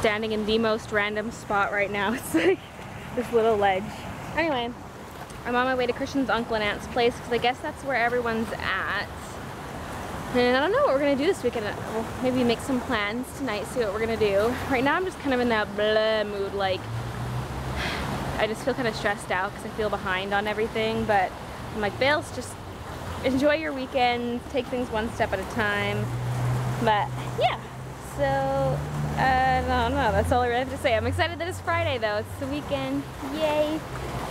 standing in the most random spot right now. It's like this little ledge. Anyway, I'm on my way to Christian's uncle and aunt's place because I guess that's where everyone's at. And I don't know what we're gonna do this weekend. We'll maybe make some plans tonight, see what we're gonna do. Right now I'm just kind of in that blah mood, like I just feel kind of stressed out because I feel behind on everything, but I'm like, Bales, just enjoy your weekend, take things one step at a time. But yeah, so I don't know, that's all I really have to say. I'm excited that it's Friday though, it's the weekend, yay.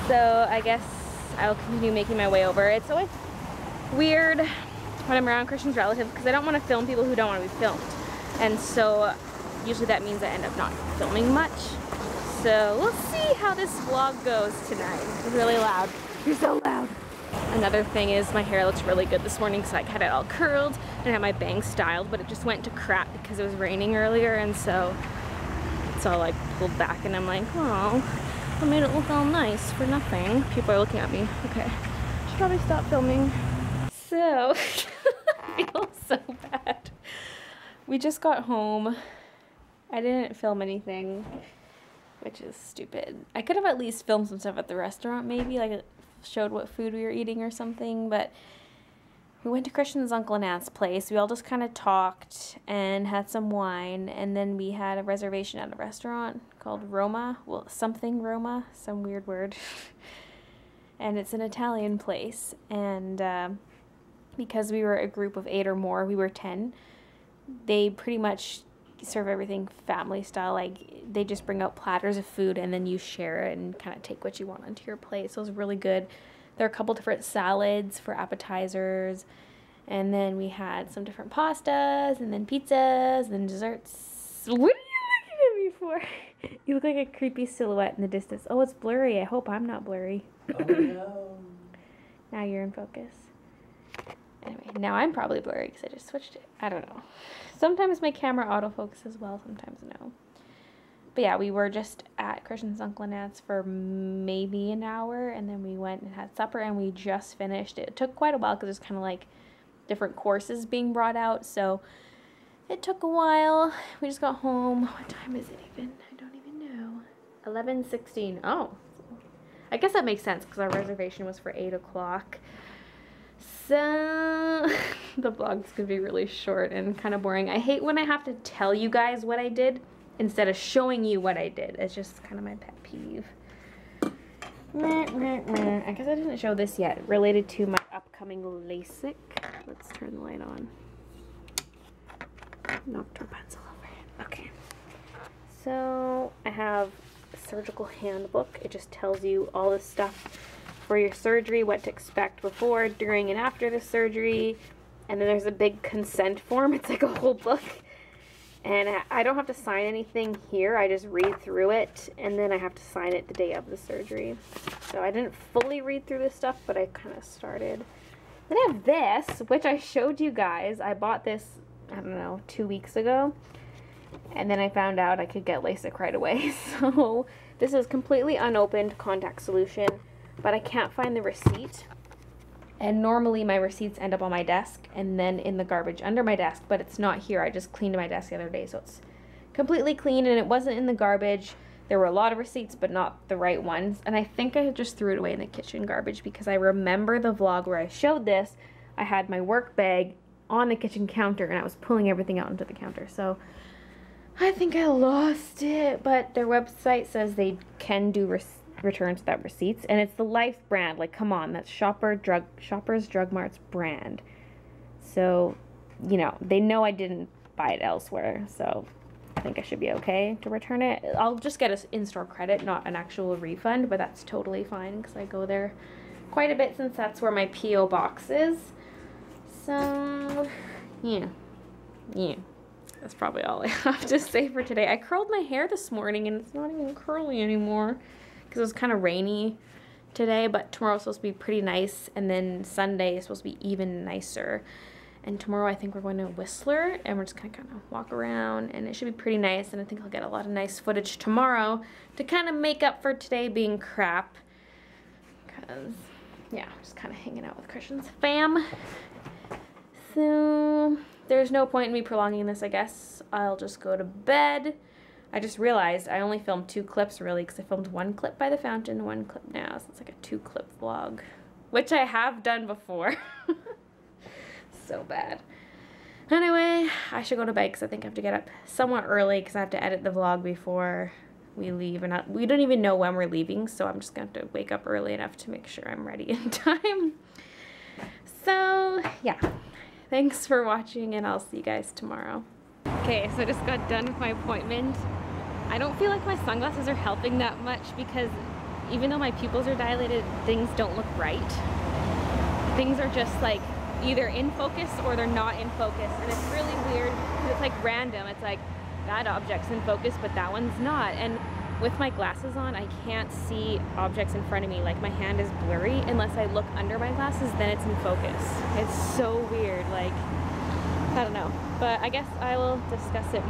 So I guess I'll continue making my way over. It's always weird when I'm around Christian's relatives because I don't want to film people who don't want to be filmed. And so usually that means I end up not filming much. So we'll see how this vlog goes tonight. It's really loud. You're so loud. Another thing is my hair looks really good this morning because I had it all curled and I had my bangs styled, but it just went to crap because it was raining earlier and so it's all like pulled back and I'm like, oh, I made it look all nice for nothing. People are looking at me. Okay, should probably stop filming. So, I feel so bad. We just got home. I didn't film anything, which is stupid. I could have at least filmed some stuff at the restaurant, maybe, like showed what food we were eating or something, but we went to Christian's uncle and aunt's place. We all just kind of talked and had some wine, and then we had a reservation at a restaurant called Roma. Well, something Roma, some weird word. and it's an Italian place, and uh, because we were a group of eight or more, we were 10, they pretty much serve everything family style. Like they just bring out platters of food and then you share it and kind of take what you want onto your plate. So it was really good. There are a couple different salads for appetizers. And then we had some different pastas and then pizzas and then desserts. What are you looking at me for? You look like a creepy silhouette in the distance. Oh, it's blurry. I hope I'm not blurry. Oh no. now you're in focus. Anyway, now I'm probably blurry because I just switched it. I don't know. Sometimes my camera autofocus as well, sometimes no. But yeah, we were just at Christian's Uncle and Aunt's for maybe an hour, and then we went and had supper, and we just finished. It took quite a while because there's kind of like different courses being brought out, so it took a while. We just got home. What time is it even? I don't even know. 11.16. Oh. I guess that makes sense because our reservation was for 8 o'clock. So the vlog's gonna be really short and kind of boring. I hate when I have to tell you guys what I did instead of showing you what I did. It's just kind of my pet peeve. I guess I didn't show this yet. Related to my upcoming LASIK. Let's turn the light on. Knocked her pencil over. Okay. So I have a surgical handbook. It just tells you all the stuff for your surgery, what to expect before, during, and after the surgery. And then there's a big consent form. It's like a whole book. And I don't have to sign anything here. I just read through it, and then I have to sign it the day of the surgery. So I didn't fully read through this stuff, but I kind of started. Then I have this, which I showed you guys. I bought this, I don't know, two weeks ago. And then I found out I could get LASIK right away. So this is completely unopened contact solution but I can't find the receipt. And normally my receipts end up on my desk and then in the garbage under my desk, but it's not here. I just cleaned my desk the other day, so it's completely clean and it wasn't in the garbage. There were a lot of receipts, but not the right ones. And I think I just threw it away in the kitchen garbage because I remember the vlog where I showed this. I had my work bag on the kitchen counter and I was pulling everything out into the counter. So I think I lost it, but their website says they can do receipts returns without receipts, and it's the Life brand. Like, come on, that's Shopper Drug Shoppers Drug Mart's brand. So, you know, they know I didn't buy it elsewhere, so I think I should be okay to return it. I'll just get an in-store credit, not an actual refund, but that's totally fine because I go there quite a bit since that's where my PO box is. So, yeah, yeah. That's probably all I have to say for today. I curled my hair this morning and it's not even curly anymore because it was kind of rainy today, but tomorrow's supposed to be pretty nice, and then Sunday is supposed to be even nicer. And tomorrow I think we're going to Whistler, and we're just gonna kind of walk around, and it should be pretty nice, and I think I'll get a lot of nice footage tomorrow to kind of make up for today being crap. Because, yeah, just kind of hanging out with Christian's fam. So, there's no point in me prolonging this, I guess. I'll just go to bed. I just realized I only filmed two clips really because I filmed one clip by the fountain, one clip now, so it's like a two clip vlog, which I have done before. so bad. Anyway, I should go to bed because I think I have to get up somewhat early because I have to edit the vlog before we leave. And I, we don't even know when we're leaving, so I'm just going to have to wake up early enough to make sure I'm ready in time. So, yeah. Thanks for watching, and I'll see you guys tomorrow. Okay, so I just got done with my appointment. I don't feel like my sunglasses are helping that much because even though my pupils are dilated, things don't look right. Things are just like either in focus or they're not in focus. And it's really weird because it's like random. It's like that object's in focus, but that one's not. And with my glasses on, I can't see objects in front of me. Like my hand is blurry unless I look under my glasses, then it's in focus. It's so weird. Like, I don't know. But I guess I will discuss it more.